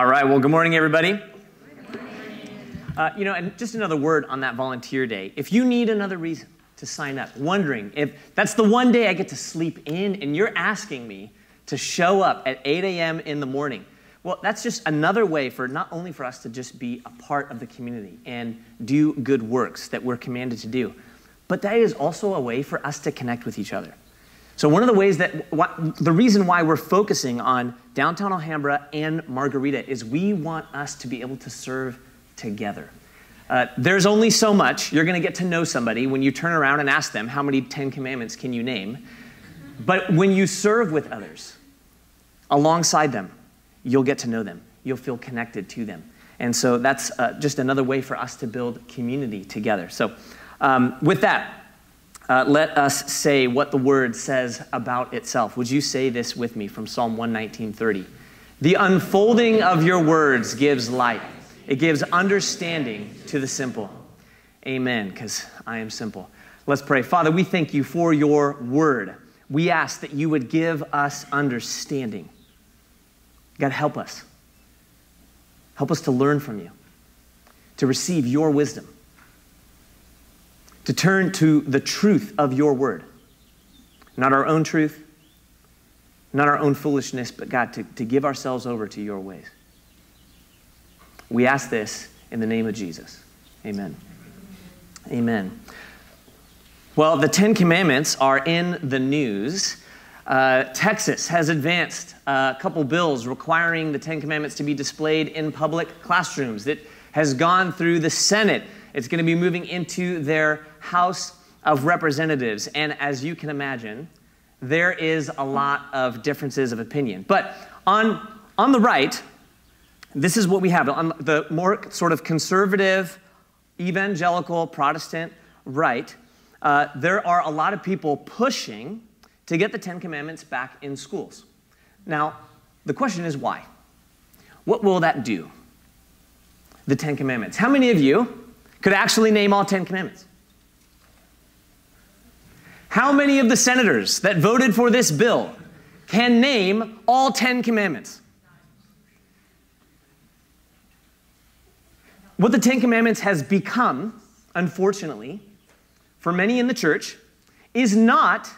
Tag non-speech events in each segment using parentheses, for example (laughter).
All right, well, good morning, everybody. Uh, you know, and just another word on that volunteer day. If you need another reason to sign up, wondering if that's the one day I get to sleep in and you're asking me to show up at 8 a.m. in the morning, well, that's just another way for not only for us to just be a part of the community and do good works that we're commanded to do, but that is also a way for us to connect with each other. So, one of the ways that, what, the reason why we're focusing on downtown Alhambra and Margarita is we want us to be able to serve together. Uh, there's only so much you're going to get to know somebody when you turn around and ask them, How many Ten Commandments can you name? But when you serve with others alongside them, you'll get to know them. You'll feel connected to them. And so that's uh, just another way for us to build community together. So, um, with that, uh, let us say what the word says about itself. Would you say this with me from Psalm 119:30? The unfolding of your words gives light. It gives understanding to the simple. Amen, because I am simple. Let's pray. Father, we thank you for your word. We ask that you would give us understanding. God, help us. Help us to learn from you, to receive your wisdom to turn to the truth of your word. Not our own truth, not our own foolishness, but God, to, to give ourselves over to your ways. We ask this in the name of Jesus. Amen. Amen. Well, the Ten Commandments are in the news. Uh, Texas has advanced a couple bills requiring the Ten Commandments to be displayed in public classrooms. It has gone through the Senate. It's going to be moving into their House of Representatives. And as you can imagine, there is a lot of differences of opinion. But on, on the right, this is what we have. On the more sort of conservative, evangelical, Protestant right, uh, there are a lot of people pushing to get the Ten Commandments back in schools. Now, the question is why? What will that do? The Ten Commandments. How many of you could actually name all Ten Commandments? How many of the senators that voted for this bill can name all 10 commandments? What the Ten Commandments has become, unfortunately, for many in the church, is not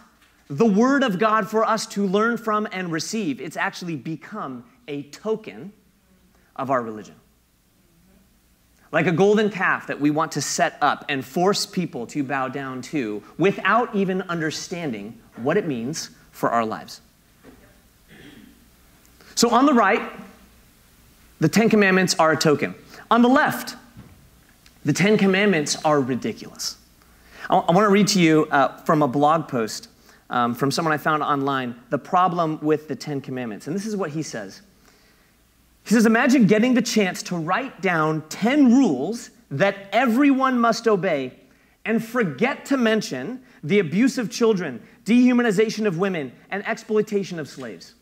the Word of God for us to learn from and receive. It's actually become a token of our religion like a golden calf that we want to set up and force people to bow down to without even understanding what it means for our lives. So on the right, the Ten Commandments are a token. On the left, the Ten Commandments are ridiculous. I, want to read to you uh, from a blog post um, from someone I found online the problem with the Ten Commandments. And this is what he says. He says, Imagine getting the chance to write down 10 rules that everyone must obey and forget to mention the abuse of children, dehumanization of women, and exploitation of slaves.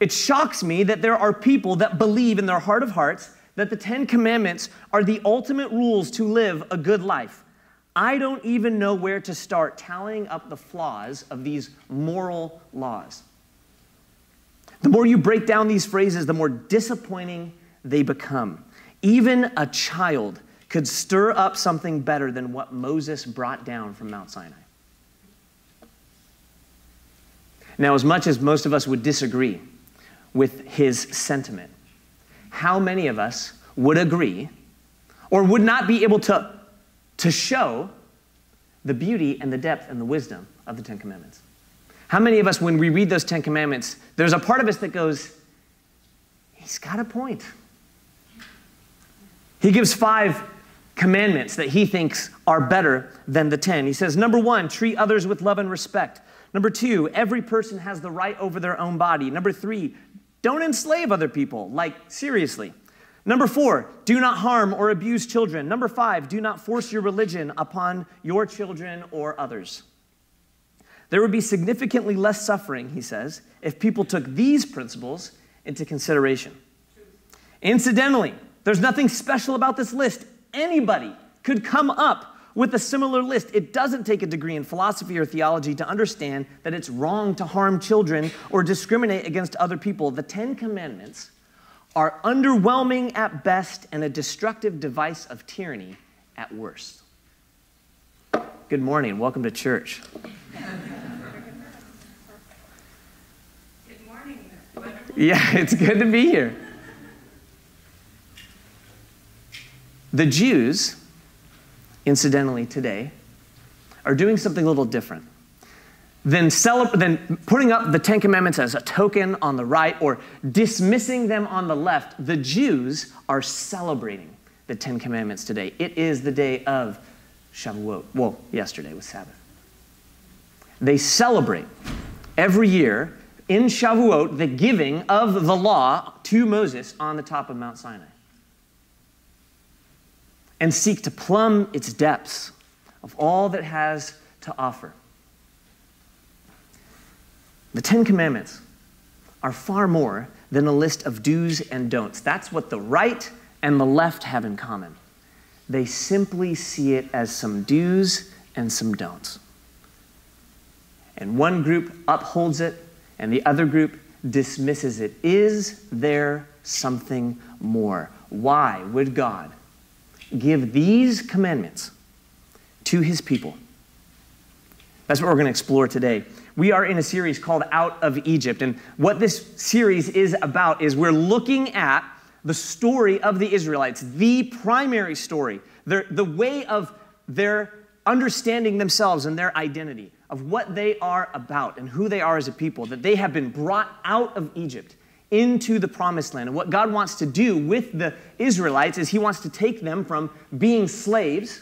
It shocks me that there are people that believe in their heart of hearts that the Ten Commandments are the ultimate rules to live a good life. I don't even know where to start tallying up the flaws of these moral laws. The more you break down these phrases, the more disappointing they become. Even a child could stir up something better than what Moses brought down from Mount Sinai. Now, as much as most of us would disagree with his sentiment, how many of us would agree or would not be able to, to show the beauty and the depth and the wisdom of the Ten Commandments? How many of us, when we read those Ten Commandments, there's a part of us that goes, he's got a point. He gives five commandments that he thinks are better than the ten. He says, number one, treat others with love and respect. Number two, every person has the right over their own body. Number three, don't enslave other people. Like, seriously. Number four, do not harm or abuse children. Number five, do not force your religion upon your children or others. There would be significantly less suffering, he says, if people took these principles into consideration. Incidentally, there's nothing special about this list. Anybody could come up with a similar list. It doesn't take a degree in philosophy or theology to understand that it's wrong to harm children or discriminate against other people. The Ten Commandments are underwhelming at best and a destructive device of tyranny at worst. Good morning. Welcome to church. Good morning. Yeah, (laughs) it's good to be here. The Jews, incidentally, today, are doing something a little different than, than putting up the Ten Commandments as a token on the right or dismissing them on the left. The Jews are celebrating the Ten Commandments today. It is the day of Shavuot. Well, yesterday was Sabbath. They celebrate every year in Shavuot the giving of the law to Moses on the top of Mount Sinai and seek to plumb its depths of all that has to offer. The Ten Commandments are far more than a list of do's and don'ts. That's what the right and the left have in common. They simply see it as some do's and some don'ts. And one group upholds it, and the other group dismisses it. Is there something more? Why would God give these commandments to his people? That's what we're going to explore today. We are in a series called Out of Egypt. And what this series is about is we're looking at the story of the Israelites, the primary story, their, the way of their understanding themselves and their identity, of what they are about and who they are as a people, that they have been brought out of Egypt into the promised land. And what God wants to do with the Israelites is He wants to take them from being slaves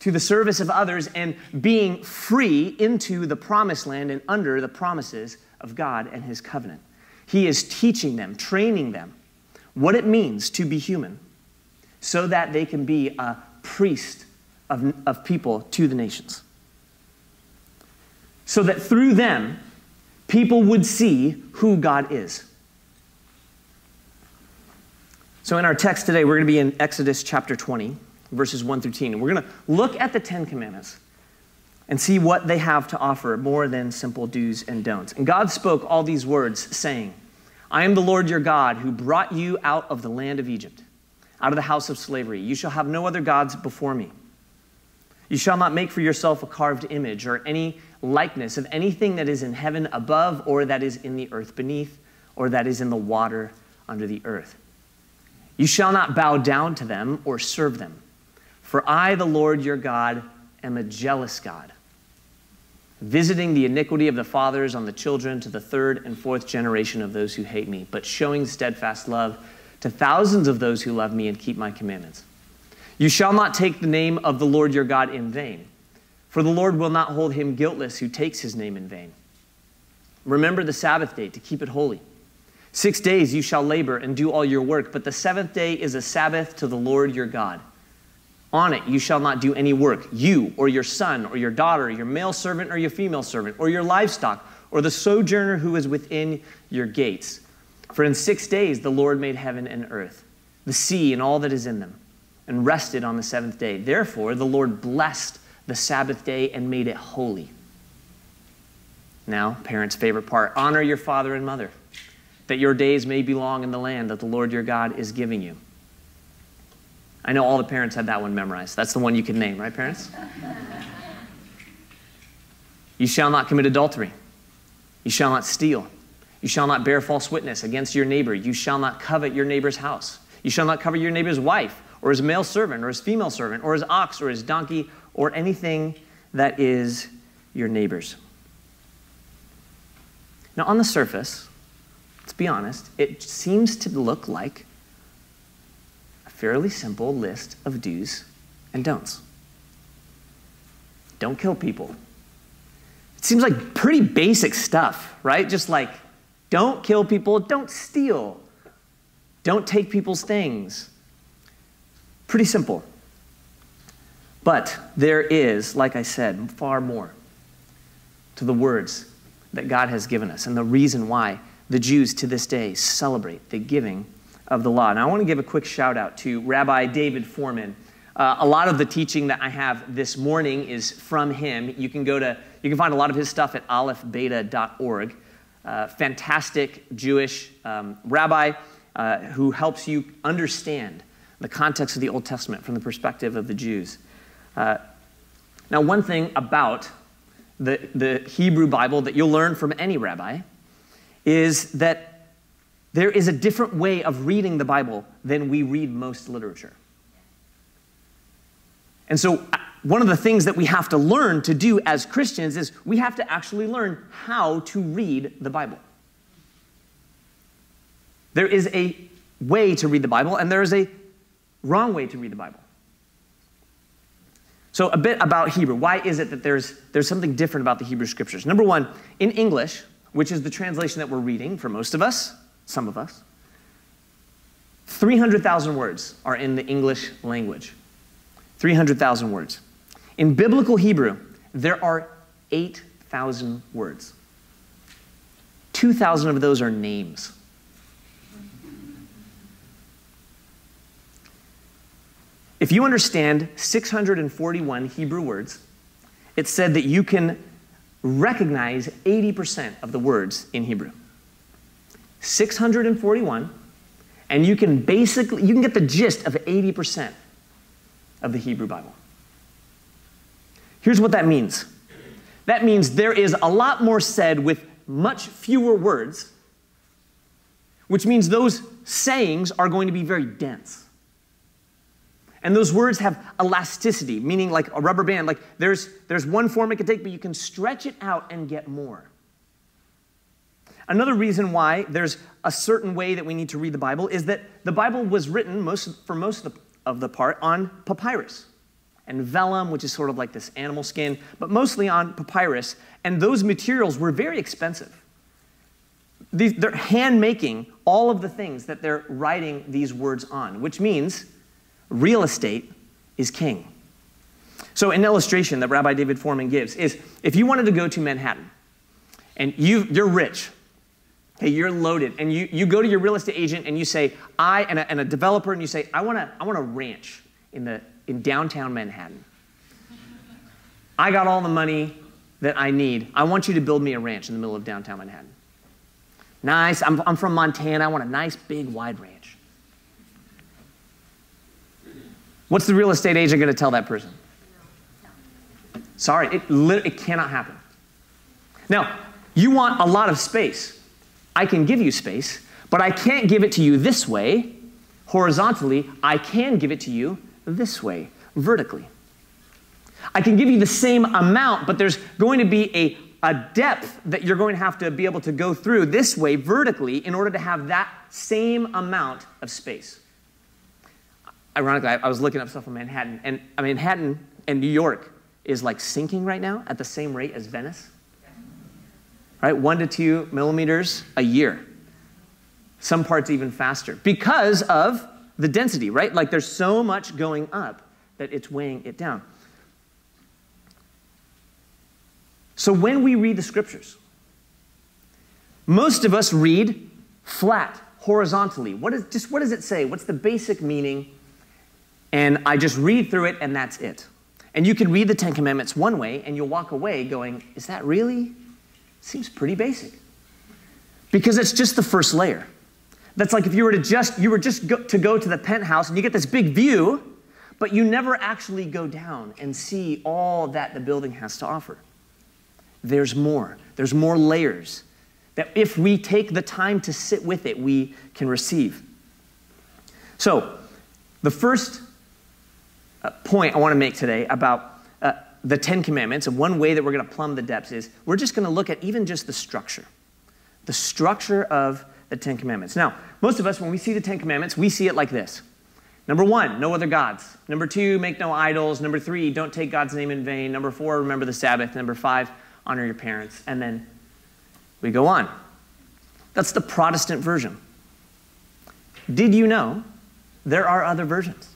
to the service of others and being free into the promised land and under the promises of God and His covenant. He is teaching them, training them what it means to be human so that they can be a priest of, of people to the nations. So that through them, people would see who God is. So, in our text today, we're going to be in Exodus chapter 20, verses 1 through 10. And we're going to look at the Ten Commandments and see what they have to offer more than simple do's and don'ts. And God spoke all these words, saying, I am the Lord your God who brought you out of the land of Egypt, out of the house of slavery. You shall have no other gods before me. You shall not make for yourself a carved image or any likeness of anything that is in heaven above, or that is in the earth beneath, or that is in the water under the earth. You shall not bow down to them or serve them. For I, the Lord your God, am a jealous God visiting the iniquity of the fathers on the children to the third and fourth generation of those who hate me, but showing steadfast love to thousands of those who love me and keep my commandments. You shall not take the name of the Lord your God in vain, for the Lord will not hold him guiltless who takes his name in vain. Remember the Sabbath day to keep it holy. Six days you shall labor and do all your work, but the seventh day is a Sabbath to the Lord your God. On it you shall not do any work, you or your son or your daughter, your male servant or your female servant, or your livestock, or the sojourner who is within your gates. For in six days the Lord made heaven and earth, the sea and all that is in them, and rested on the seventh day. Therefore the Lord blessed the Sabbath day and made it holy. Now, parents' favorite part honor your father and mother, that your days may be long in the land that the Lord your God is giving you. I know all the parents had that one memorized. That's the one you can name, right, parents? you shall not commit adultery. You shall not steal. You shall not bear false witness against your neighbor. You shall not covet your neighbor's house. You shall not covet your neighbor's wife, or his male servant, or his female servant, or his ox, or his donkey, or anything that is your neighbor's. Now, on the surface, let's be honest, it seems to look like fairly simple list of do's and don'ts. Don't kill people. It seems like pretty basic stuff, right? Just like don't kill people, don't steal, don't take people's things. Pretty simple. But there is, like I said, far more to the words that God has given us and the reason why the Jews to this day celebrate the giving of the law. And I want to give a quick shout out to Rabbi David Fohrman. Uh, a lot of the teaching that I have this morning is from him. You can go to, you can find a lot of his stuff at alephbeta.org. Uh, fantastic Jewish um, rabbi, uh, who helps you understand the context of the Old Testament from the perspective of the Jews. Uh, now, one thing about the, the Hebrew Bible that you'll learn from any rabbi is that there is a different way of reading the Bible than we read most literature. And so, uh, one of the things that we have to learn to do as Christians is we have to actually learn how to read the Bible. There is a way to read the Bible, and there is a wrong way to read the Bible. So, a bit about Hebrew. Why is it that there's, there's something different about the Hebrew scriptures? Number one, in English, which is the translation that we're reading for most of us, some of us, 300,000 words are in the English language. 300,000 words. In biblical Hebrew, there are 8,000 words. 2,000 of those are names. If you understand 641 Hebrew words, it said that you can recognize 80% of the words in Hebrew. 641, and you can basically you can get the gist of 80% of the Hebrew Bible. Here's what that means. That means there is a lot more said with much fewer words, which means those sayings are going to be very dense. And those words have elasticity, meaning like a rubber band. Like there's, there's one form it can take, but you can stretch it out and get more. Another reason why there's a certain way that we need to read the Bible is that the Bible was written most, for most of the, of the part on papyrus and vellum, which is sort of like this animal skin, but mostly on papyrus. And those materials were very expensive. These, they're hand making all of the things that they're writing these words on, which means real estate is king. So, an illustration that Rabbi David Fohrman gives is if you wanted to go to Manhattan and you, you're rich, okay, you're loaded, and you, you go to your real estate agent and you say, I, and a, and a developer, and you say, I want, a, I want a ranch in, the, in downtown Manhattan. I got all the money that I need. I want you to build me a ranch in the middle of downtown Manhattan. Nice. I'm, I'm from Montana. I want a nice, big, wide ranch. What's the real estate agent going to tell that person? Sorry, it, it cannot happen. Now, you want a lot of space. I can give you space, but I can't give it to you this way, horizontally. I can give it to you this way, vertically. I can give you the same amount, but there's going to be a, a depth that you're going to have to be able to go through this way, vertically, in order to have that same amount of space ironically, I, I was looking up stuff on Manhattan, and Manhattan and New York is like sinking right now at the same rate as Venice. Right? One to two millimeters a year. Some parts even faster because of the density, right? Like there's so much going up that it's weighing it down. So when we read the scriptures, most of us read flat, horizontally. What is, just what does it say? What's the basic meaning and I just read through it, and that's it. And you can read the Ten Commandments one way, and you'll walk away going, Is that really? Seems pretty basic. Because it's just the first layer. That's like if you were to just you were just go, to go to the penthouse and you get this big view, but you never actually go down and see all that the building has to offer. There's more. There's more layers that if we take the time to sit with it, we can receive. So, the first uh, point I want to make today about the Ten Commandments, and one way that we're going to plumb the depths is we're just going to look at even just the structure. The structure of the Ten Commandments. Now, most of us, when we see the Ten Commandments, we see it like this. Number one, no other gods. Number two, make no idols. Number three, don't take God's name in vain. Number four, remember the Sabbath. Number five, honor your parents. And then we go on. That's the Protestant version. Did you know there are other versions?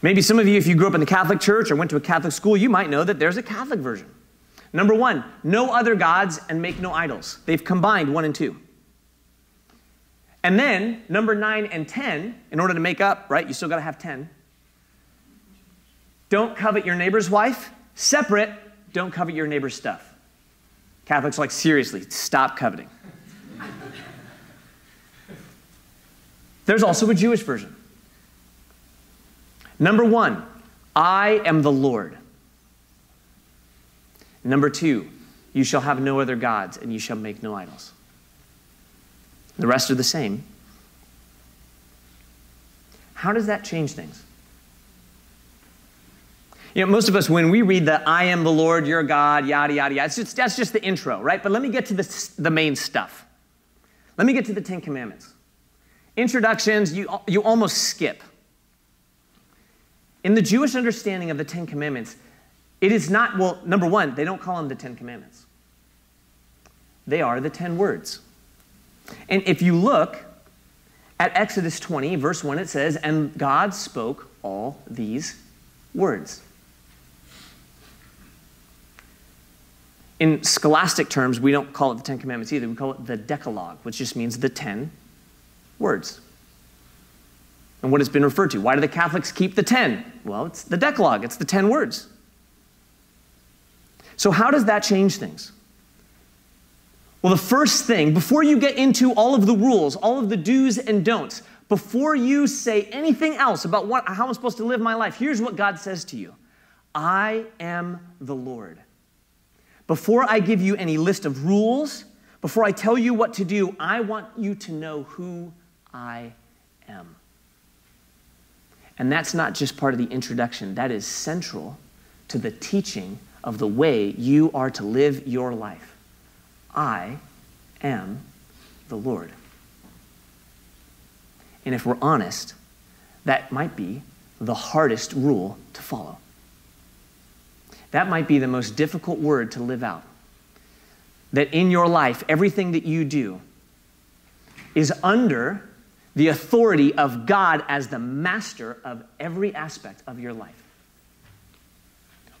Maybe some of you, if you grew up in the Catholic Church or went to a Catholic school, you might know that there's a Catholic version. Number one, no other gods and make no idols. They've combined one and two. And then, number nine and 10, in order to make up, right, you still got to have 10. Don't covet your neighbor's wife. Separate, don't covet your neighbor's stuff. Catholics like, seriously, stop coveting. (laughs) There's also a Jewish version. Number one, I am the Lord. Number two, you shall have no other gods and you shall make no idols. The rest are the same. How does that change things? You know, most of us, when we read the I am the Lord, your God, yada, yada, yada, just, that's just the intro, right? But let me get to the, the main stuff. Let me get to the Ten Commandments. Introductions, you, you almost skip. In the Jewish understanding of the Ten Commandments, it is not, well, number one, they don't call them the Ten Commandments. They are the ten words. And if you look at Exodus 20, verse 1, it says, And God spoke all these words. In scholastic terms, we don't call it the Ten Commandments either. We call it the Decalogue, which just means the ten words. And what it's been referred to. Why do the Catholics keep the ten? Well, it's the Decalogue, it's the ten words. So, how does that change things? Well, the first thing, before you get into all of the rules, all of the do's and don'ts, before you say anything else about what, how I'm supposed to live my life, here's what God says to you I am the Lord. Before I give you any list of rules, before I tell you what to do, I want you to know who I am. And that's not just part of the introduction, that is central to the teaching of the way you are to live your life. I am the Lord. And if we're honest, that might be the hardest rule to follow. That might be the most difficult word to live out. That in your life, everything that you do is under the authority of God as the master of every aspect of your life.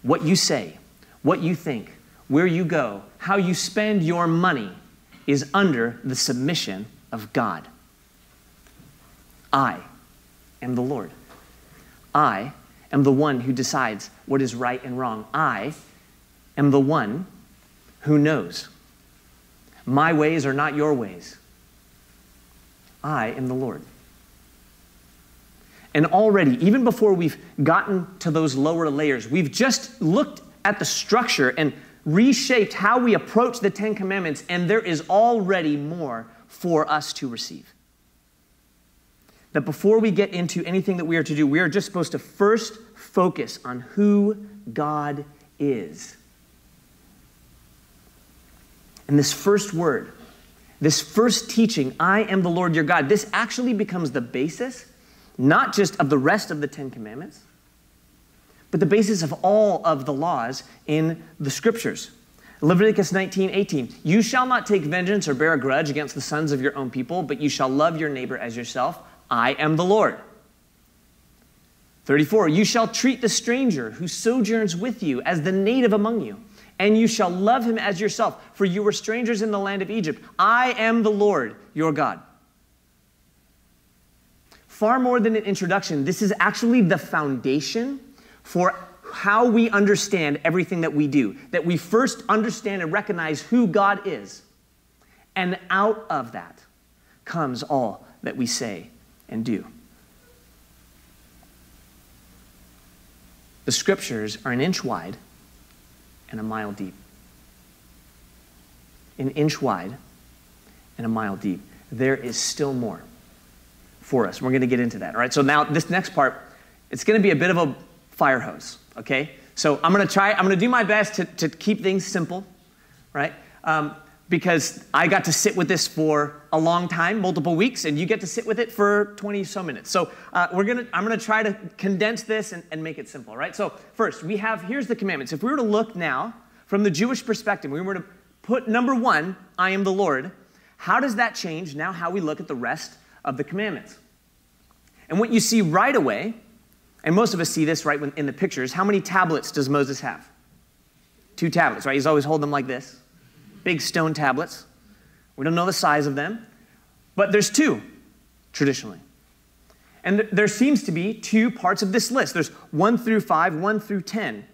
What you say, what you think, where you go, how you spend your money is under the submission of God. I am the Lord. I am the one who decides what is right and wrong. I am the one who knows. My ways are not your ways. I am the Lord. And already, even before we've gotten to those lower layers, we've just looked at the structure and reshaped how we approach the Ten Commandments, and there is already more for us to receive. That before we get into anything that we are to do, we are just supposed to first focus on who God is. And this first word, this first teaching, I am the Lord your God, this actually becomes the basis, not just of the rest of the Ten Commandments, but the basis of all of the laws in the scriptures. Leviticus 19, 18. You shall not take vengeance or bear a grudge against the sons of your own people, but you shall love your neighbor as yourself. I am the Lord. 34. You shall treat the stranger who sojourns with you as the native among you, and you shall love him as yourself, for you were strangers in the land of Egypt. I am the Lord your God. Far more than an introduction, this is actually the foundation for how we understand everything that we do. That we first understand and recognize who God is. And out of that comes all that we say and do. The scriptures are an inch wide and a mile deep. An inch wide and a mile deep. There is still more for us. We're going to get into that. All right, so now this next part, it's going to be a bit of a fire hose, okay? So I'm gonna try, I'm gonna do my best to, to keep things simple, right? Um, because I got to sit with this for a long time, multiple weeks, and you get to sit with it for 20 some minutes. So uh, we're gonna, I'm gonna try to condense this and, and make it simple, right? So first, we have, here's the commandments. If we were to look now from the Jewish perspective, we were to put number one, I am the Lord, how does that change now how we look at the rest of the commandments? And what you see right away and most of us see this right in the pictures. How many tablets does Moses have? Two tablets, right? He's always holding them like this big stone tablets. We don't know the size of them, but there's two traditionally. And th- there seems to be two parts of this list there's one through five, one through 10.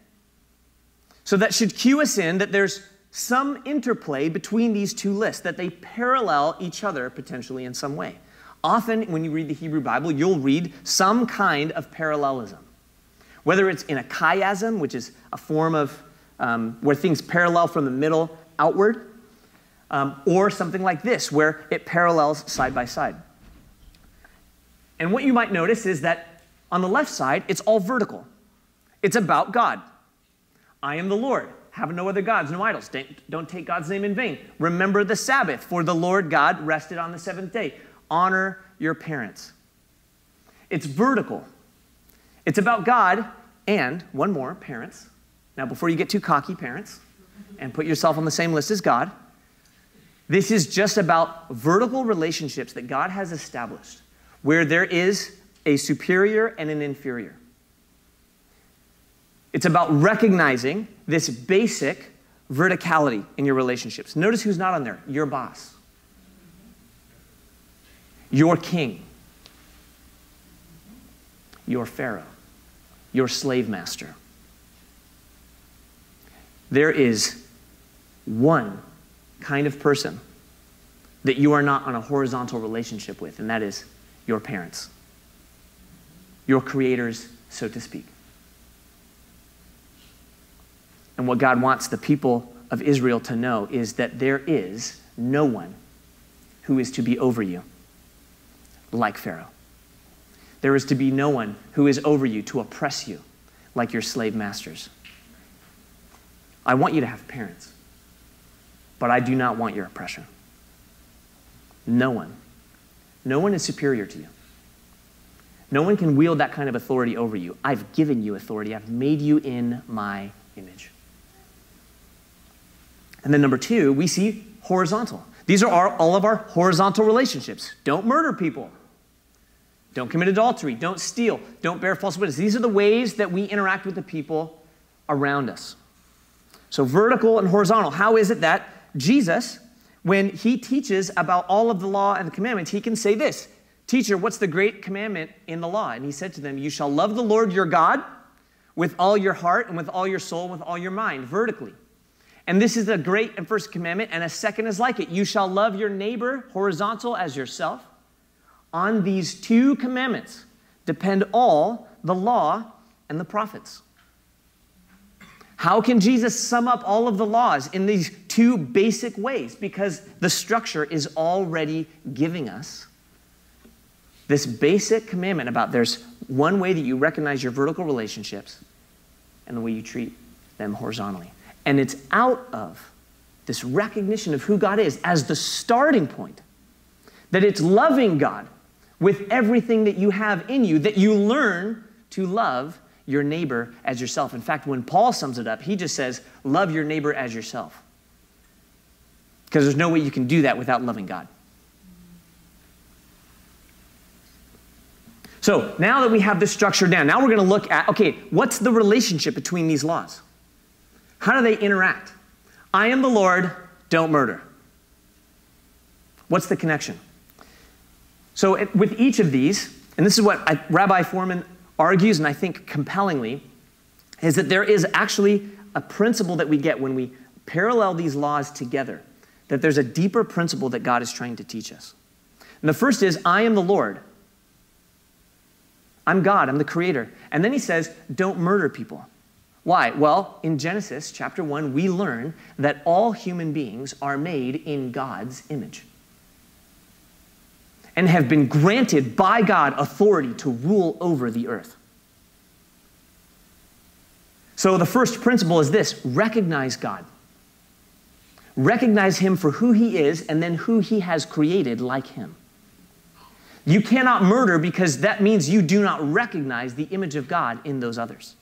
So that should cue us in that there's some interplay between these two lists, that they parallel each other potentially in some way. often when you read the Hebrew Bible, you'll read some kind of parallelism. Whether it's in a chiasm, which is a form of um, where things parallel from the middle outward, um, or something like this, where it parallels side by side. And what you might notice is that on the left side, it's all vertical. It's about God. I am the Lord. Have no other gods, no idols. Don't take God's name in vain. Remember the Sabbath, for the Lord God rested on the seventh day. Honor your parents. It's vertical. It's about God and, one more, parents. Now, before you get too cocky, parents, and put yourself on the same list as God, this is just about vertical relationships that God has established where there is a superior and an inferior. It's about recognizing this basic verticality in your relationships. Notice who's not on there your boss, your king, your Pharaoh, your slave master. There is one kind of person that you are not on a horizontal relationship with, and that is your parents, your creators, so to speak. And what God wants the people of Israel to know is that there is no one who is to be over you like Pharaoh. There is to be no one who is over you to oppress you like your slave masters. I want you to have parents, but I do not want your oppression. No one. No one is superior to you. No one can wield that kind of authority over you. I've given you authority, I've made you in my image. And then number two, we see horizontal. These are our, all of our horizontal relationships. Don't murder people. Don't commit adultery. Don't steal. Don't bear false witness. These are the ways that we interact with the people around us. So, vertical and horizontal. How is it that Jesus, when he teaches about all of the law and the commandments, he can say this Teacher, what's the great commandment in the law? And he said to them, You shall love the Lord your God with all your heart and with all your soul and with all your mind, vertically. And this is a great and first commandment, and a second is like it. You shall love your neighbor, horizontal, as yourself. On these two commandments depend all the law and the prophets. How can Jesus sum up all of the laws in these two basic ways? Because the structure is already giving us this basic commandment about there's one way that you recognize your vertical relationships and the way you treat them horizontally. And it's out of this recognition of who God is as the starting point that it's loving God with everything that you have in you that you learn to love your neighbor as yourself. In fact, when Paul sums it up, he just says, Love your neighbor as yourself. Because there's no way you can do that without loving God. So now that we have this structure down, now we're going to look at okay, what's the relationship between these laws? How do they interact? I am the Lord, don't murder. What's the connection? So, with each of these, and this is what I, Rabbi Fohrman argues, and I think compellingly, is that there is actually a principle that we get when we parallel these laws together, that there's a deeper principle that God is trying to teach us. And the first is, I am the Lord. I'm God, I'm the creator. And then he says, don't murder people. Why? Well, in Genesis chapter 1, we learn that all human beings are made in God's image and have been granted by God authority to rule over the earth. So the first principle is this recognize God. Recognize Him for who He is and then who He has created like Him. You cannot murder because that means you do not recognize the image of God in those others.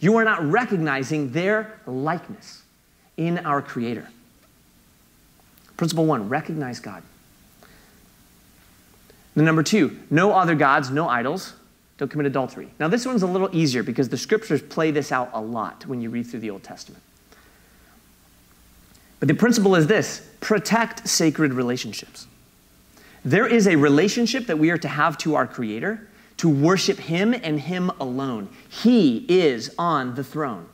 You are not recognizing their likeness in our Creator. Principle one recognize God. The number two, no other gods, no idols. Don't commit adultery. Now, this one's a little easier because the scriptures play this out a lot when you read through the Old Testament. But the principle is this protect sacred relationships. There is a relationship that we are to have to our Creator, to worship Him and Him alone. He is on the throne,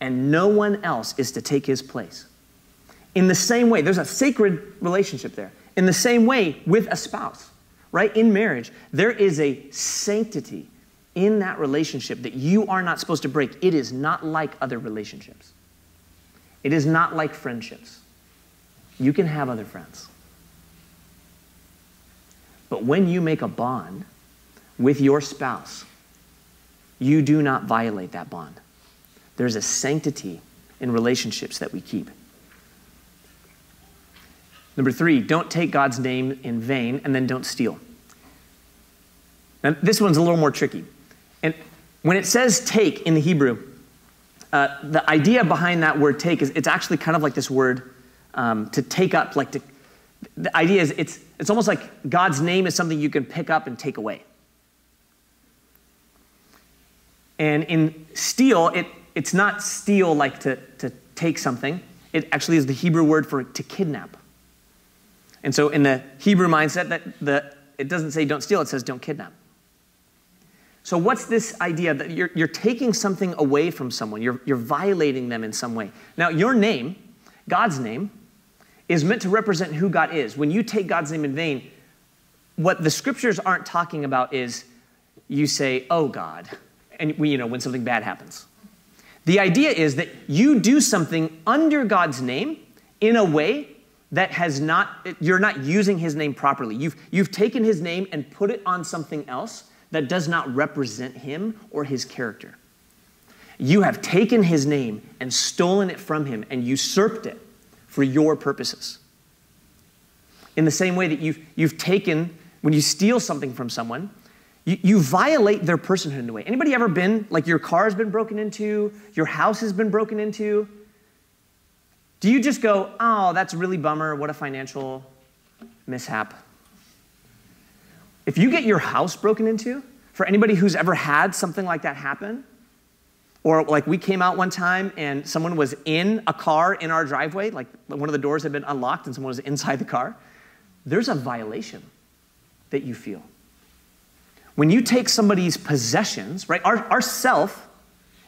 and no one else is to take His place. In the same way, there's a sacred relationship there. In the same way, with a spouse, right? In marriage, there is a sanctity in that relationship that you are not supposed to break. It is not like other relationships, it is not like friendships. You can have other friends. But when you make a bond with your spouse, you do not violate that bond. There's a sanctity in relationships that we keep. Number three, don't take God's name in vain, and then don't steal. Now, this one's a little more tricky. And when it says take in the Hebrew, uh, the idea behind that word take is it's actually kind of like this word um, to take up, like to, the idea is it's, it's almost like God's name is something you can pick up and take away. And in steal, it, it's not steal like to, to take something. It actually is the Hebrew word for to kidnap. And so in the Hebrew mindset, that the, it doesn't say don't steal, it says don't kidnap. So what's this idea that you're, you're taking something away from someone, you're, you're violating them in some way. Now, your name, God's name, is meant to represent who God is. When you take God's name in vain, what the scriptures aren't talking about is you say, oh God, and we, you know, when something bad happens. The idea is that you do something under God's name in a way that has not, you're not using his name properly. You've, you've taken his name and put it on something else that does not represent him or his character. You have taken his name and stolen it from him and usurped it for your purposes. In the same way that you've, you've taken, when you steal something from someone, you, you violate their personhood in a way. Anybody ever been, like your car has been broken into, your house has been broken into? Do you just go, oh, that's really bummer, what a financial mishap? If you get your house broken into, for anybody who's ever had something like that happen, or like we came out one time and someone was in a car in our driveway, like one of the doors had been unlocked and someone was inside the car, there's a violation that you feel. When you take somebody's possessions, right, our, our self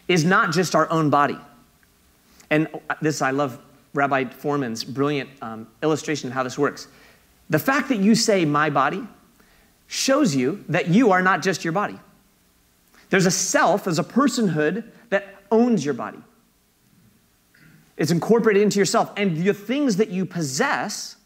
is not just our own body. And uh, this, I love Rabbi Fohrman's brilliant um, illustration of how this works. The fact that you say my body shows you that you are not just your body. There's a self, there's a personhood that owns your body. It's incorporated into yourself. And the things that you possess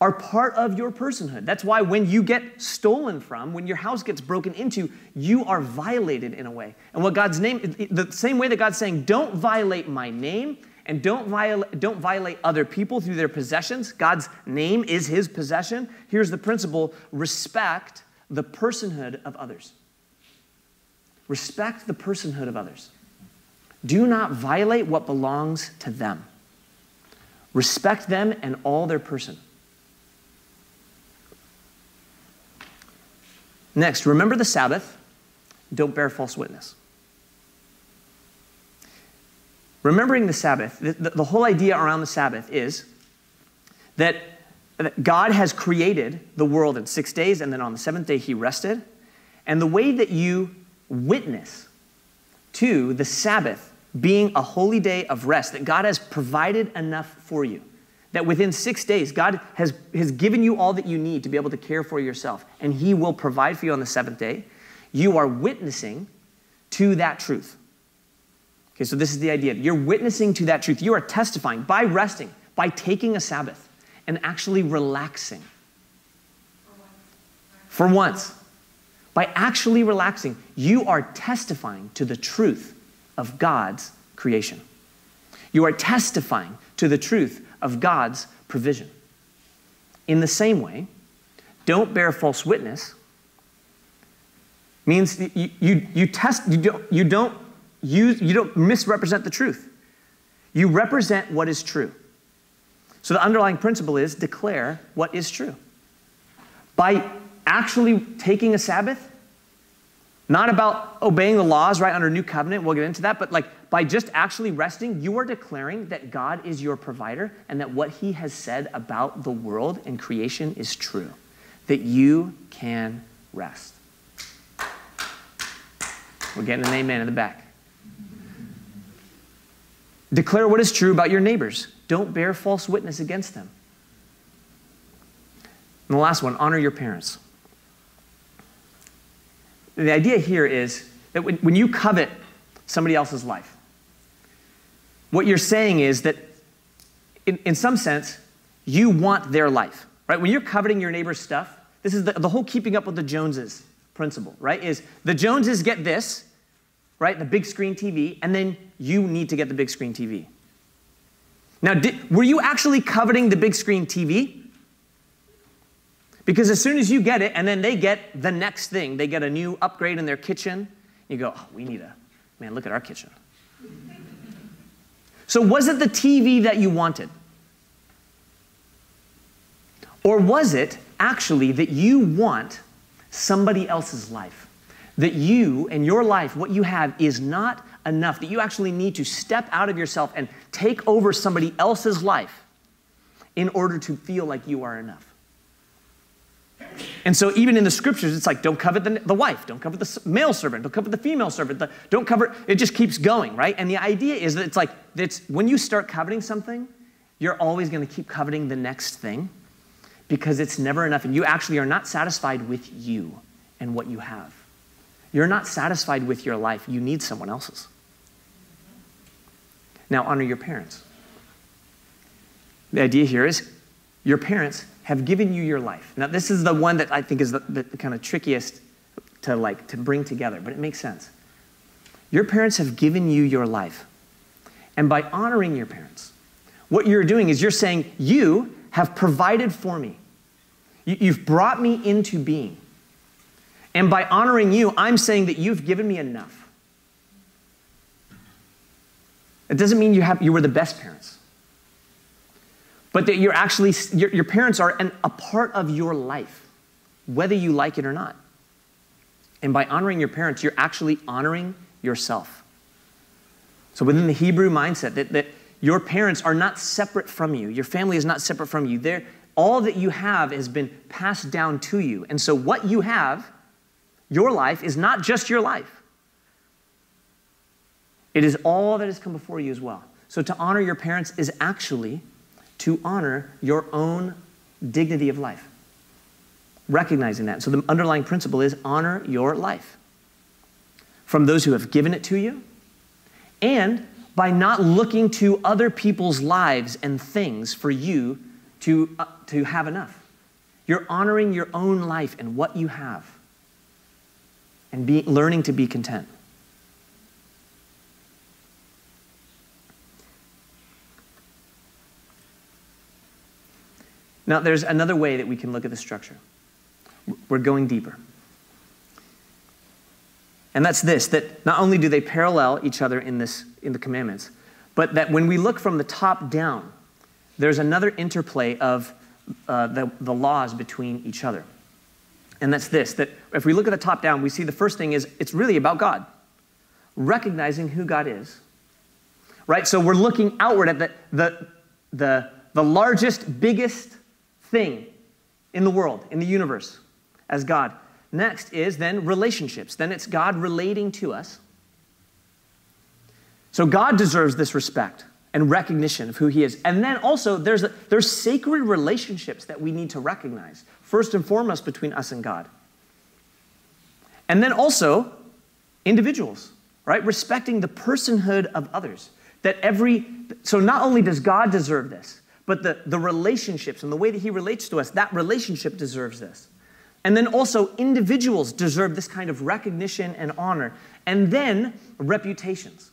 are part of your personhood. That's why when you get stolen from, when your house gets broken into, you are violated in a way. And what God's name, the same way that God's saying, don't violate my name and don't violate, don't violate other people through their possessions. God's name is his possession. Here's the principle respect the personhood of others. Respect the personhood of others. Do not violate what belongs to them. Respect them and all their person. Next, remember the Sabbath. Don't bear false witness. Remembering the Sabbath, the, the, whole idea around the Sabbath is that, that God has created the world in six days, and then on the seventh day, He rested. And the way that you witness to the Sabbath being a holy day of rest, that God has provided enough for you that within six days, God has, has given you all that you need to be able to care for yourself, and He will provide for you on the seventh day. You are witnessing to that truth. Okay, so this is the idea. You're witnessing to that truth. You are testifying by resting, by taking a Sabbath, and actually relaxing. For once, by actually relaxing, you are testifying to the truth of God's creation. You are testifying to the truth of God's provision. In the same way, don't bear false witness means you, you, you test you don't, you don't you don't misrepresent the truth you represent what is true so the underlying principle is declare what is true by actually taking a sabbath not about obeying the laws right under new covenant we'll get into that but like by just actually resting, you are declaring that God is your provider and that what He has said about the world and creation is true, that you can rest. We're getting an amen in the back. Declare what is true about your neighbors. Don't bear false witness against them. And the last one honor your parents. The idea here is that when, you covet somebody else's life, what you're saying is that, in, in some sense, you want their life, right? When you're coveting your neighbor's stuff, this is the, the whole keeping up with the Joneses principle, right? Is the Joneses get this, right? The big screen TV, and then you need to get the big screen TV. Now, did, were you actually coveting the big screen TV? Because as soon as you get it, and then they get the next thing, they get a new upgrade in their kitchen, you go, oh, we need a, man, look at our kitchen. So, was it the TV that you wanted? Or was it actually that you want somebody else's life? That you and your life, what you have, is not enough, that you actually need to step out of yourself and take over somebody else's life in order to feel like you are enough. And so, even in the scriptures, it's like, don't covet the, the wife, don't covet the male servant, don't covet the female servant, the, don't covet, it just keeps going, right? And the idea is that it's like, it's, when you start coveting something, you're always going to keep coveting the next thing because it's never enough. And you actually are not satisfied with you and what you have. You're not satisfied with your life, you need someone else's. Now, honor your parents. The idea here is your parents have given you your life. Now, this is the one that I think is the, the, kind of trickiest to like to bring together, but it makes sense. Your parents have given you your life. And by honoring your parents, what you're doing is you're saying, You have provided for me. You, have brought me into being. And by honoring you, I'm saying that you've given me enough. It doesn't mean you, have, you were the best parents but that you're actually, your, your parents are an, a part of your life, whether you like it or not. And by honoring your parents, you're actually honoring yourself. So within the Hebrew mindset, that, that your parents are not separate from you, your family is not separate from you. They're, all that you have has been passed down to you. And so what you have, your life, is not just your life. It is all that has come before you as well. So to honor your parents is actually to honor your own dignity of life. Recognizing that. So the underlying principle is honor your life from those who have given it to you and by not looking to other people's lives and things for you to, uh, to have enough. You're honoring your own life and what you have and be, learning to be content. Now, there's another way that we can look at the structure. We're going deeper. And that's this that not only do they parallel each other in, this, in the commandments, but that when we look from the top down, there's another interplay of uh, the, the laws between each other. And that's this that if we look at the top down, we see the first thing is it's really about God, recognizing who God is. Right? So we're looking outward at the, the, the, the largest, biggest, thing in the world, in the universe, as God. Next is then relationships. Then it's God relating to us. So God deserves this respect and recognition of who he is. And then also there's, a, there's sacred relationships that we need to recognize, first and foremost between us and God. And then also individuals, right? Respecting the personhood of others. That every, so not only does God deserve this, but the, the relationships and the way that he relates to us, that relationship deserves this. And then also, individuals deserve this kind of recognition and honor. And then, reputations.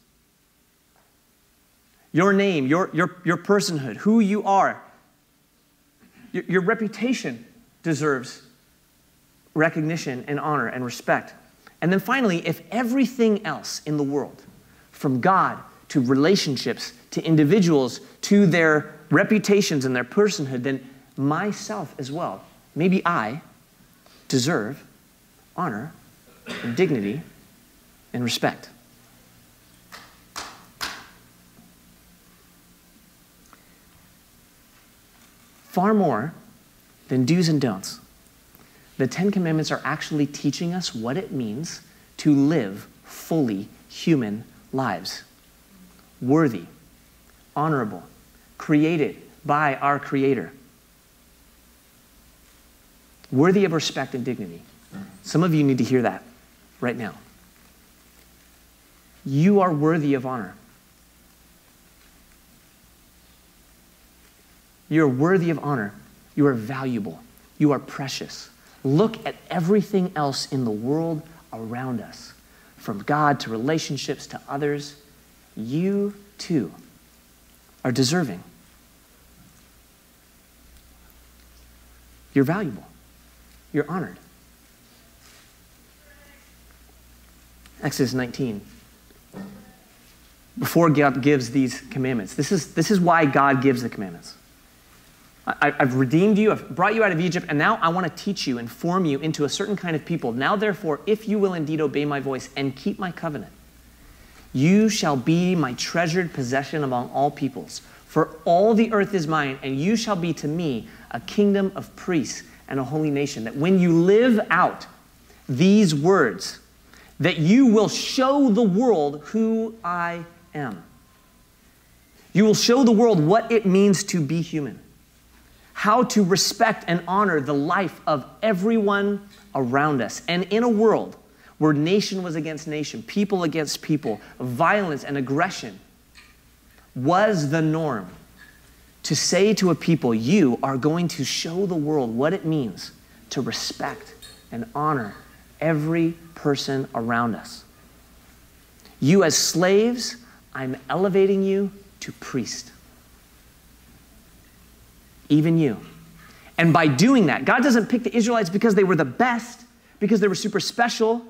Your name, your, your, your personhood, who you are, your, your reputation deserves recognition and honor and respect. And then finally, if everything else in the world, from God to relationships to individuals to their reputations and their personhood, then myself as well, maybe I deserve honor and dignity and respect. Far more than do's and don'ts, the Ten Commandments are actually teaching us what it means to live fully human lives worthy, honorable, created by our Creator. worthy of respect and dignity. Some of you need to hear that right now. You are worthy of honor. You're worthy of honor. You are valuable. You are precious. Look at everything else in the world around us, from God to relationships to others. You too are deserving. You're valuable. You're honored. Exodus 19. Before God gives these commandments, this is, this is why God gives the commandments. I, have redeemed you, I've brought you out of Egypt, and now I want to teach you and form you into a certain kind of people. Now, therefore, if you will indeed obey my voice and keep my covenant, you shall be my treasured possession among all peoples. For all the earth is mine, and you shall be to me a kingdom of priests and a holy nation. That when you live out these words, that you will show the world who I am. You will show the world what it means to be human how to respect and honor the life of everyone around us. And in a world where nation was against nation, people against people, violence and aggression was the norm, to say to a people, you are going to show the world what it means to respect and honor every person around us. You, as slaves, I'm elevating you to priest even you. And by doing that, God doesn't pick the Israelites because they were the best, because they were super special,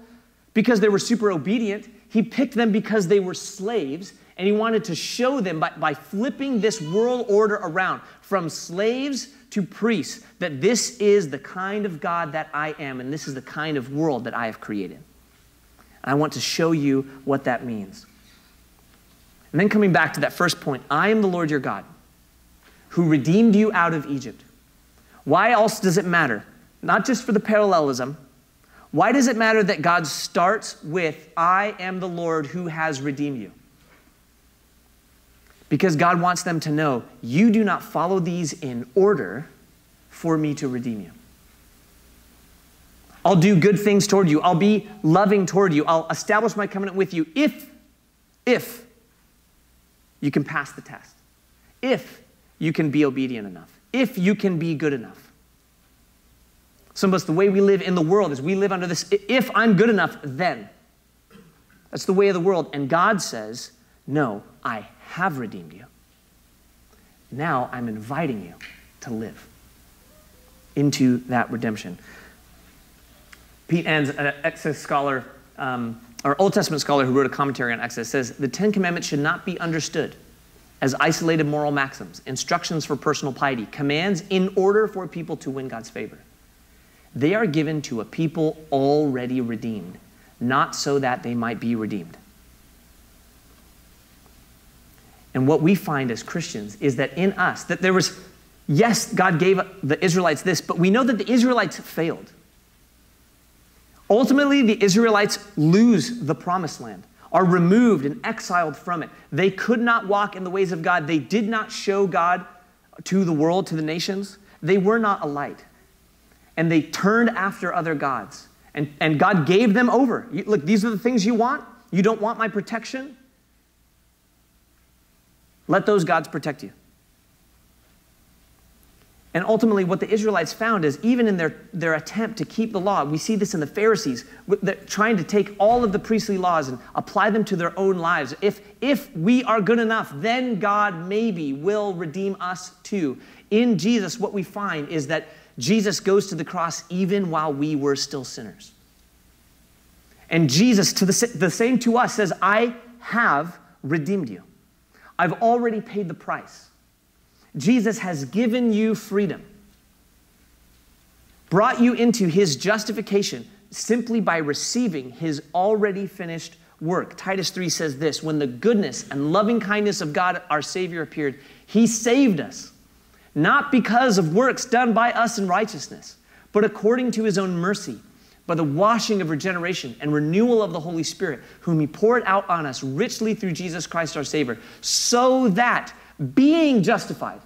because they were super obedient. He picked them because they were slaves, and He wanted to show them by, by flipping this world order around from slaves to priests that this is the kind of God that I am, and this is the kind of world that I have created. And I want to show you what that means. And then coming back to that first point I am the Lord your God who redeemed you out of Egypt. Why else does it matter? Not just for the parallelism. Why does it matter that God starts with, I am the Lord who has redeemed you? Because God wants them to know, you do not follow these in order for me to redeem you. I'll do good things toward you. I'll be loving toward you. I'll establish my covenant with you if, if you can pass the test. If you can be obedient enough, if you can be good enough. Some of us, the way we live in the world is we live under this if I'm good enough, then. That's the way of the world. And God says, No, I have redeemed you. Now I'm inviting you to live into that redemption. Pete Enns, an Exodus scholar, um, or Old Testament scholar who wrote a commentary on Exodus, says the Ten Commandments should not be understood as isolated moral maxims, instructions for personal piety, commands in order for people to win God's favor. They are given to a people already redeemed, not so that they might be redeemed. And what we find as Christians is that in us, that there was, yes, God gave the Israelites this, but we know that the Israelites failed. Ultimately, the Israelites lose the promised land are removed and exiled from it. They could not walk in the ways of God. They did not show God to the world, to the nations. They were not a light. And they turned after other gods. And, and God gave them over. You, look, these are the things you want. You don't want my protection? Let those gods protect you. And ultimately, what the Israelites found is even in their, their attempt to keep the law, we see this in the Pharisees, trying to take all of the priestly laws and apply them to their own lives. If, if we are good enough, then God maybe will redeem us too. In Jesus, what we find is that Jesus goes to the cross even while we were still sinners. And Jesus, to the, the same to us, says, I have redeemed you. I've already paid the price. Jesus has given you freedom, brought you into his justification simply by receiving his already finished work. Titus 3 says this When the goodness and loving kindness of God our Savior appeared, he saved us, not because of works done by us in righteousness, but according to his own mercy, by the washing of regeneration and renewal of the Holy Spirit, whom he poured out on us richly through Jesus Christ our Savior, so that being justified,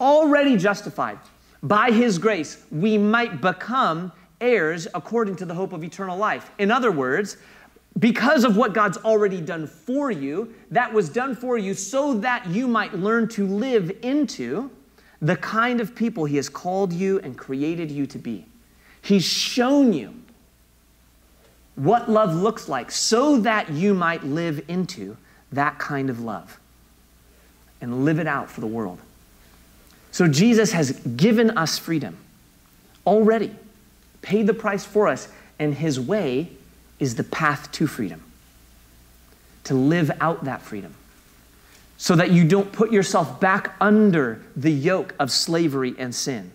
already justified, by his grace, we might become heirs according to the hope of eternal life. In other words, because of what God's already done for you, that was done for you so that you might learn to live into the kind of people He has called you and created you to be. He's shown you what love looks like so that you might live into that kind of love and live it out for the world. So Jesus has given us freedom already, paid the price for us, and His way is the path to freedom. To live out that freedom so that you don't put yourself back under the yoke of slavery and sin,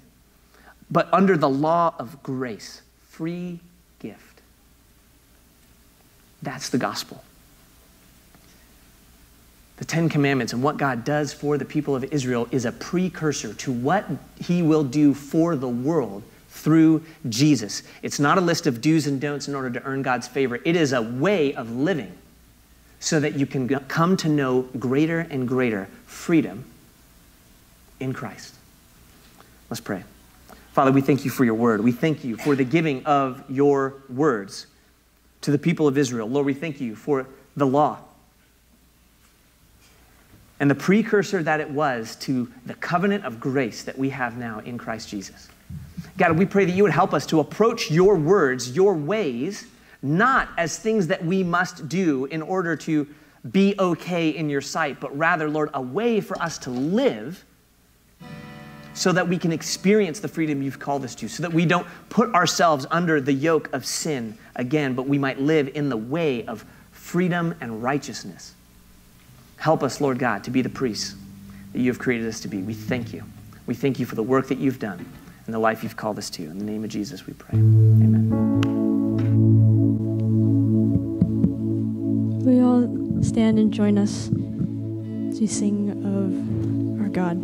but under the law of grace, free gift. That's the gospel. The Ten Commandments and what God does for the people of Israel is a precursor to what He will do for the world through Jesus. It's not a list of do's and don'ts in order to earn God's favor, it is a way of living so that you can come to know greater and greater freedom in Christ. Let's pray. Father, we thank you for your word. We thank you for the giving of your words to the people of Israel. Lord, we thank you for the law and the precursor that it was to the covenant of grace that we have now in Christ Jesus. God, we pray that you would help us to approach your words, your ways, not as things that we must do in order to be okay in your sight, but rather, Lord, a way for us to live so that we can experience the freedom you've called us to, so that we don't put ourselves under the yoke of sin again, but we might live in the way of freedom and righteousness. Help us, Lord God, to be the priests that you have created us to be. We thank you. We thank you for the work that you've done and the life you've called us to. In the name of Jesus, we pray. Amen. We all stand and join us as we sing of our God.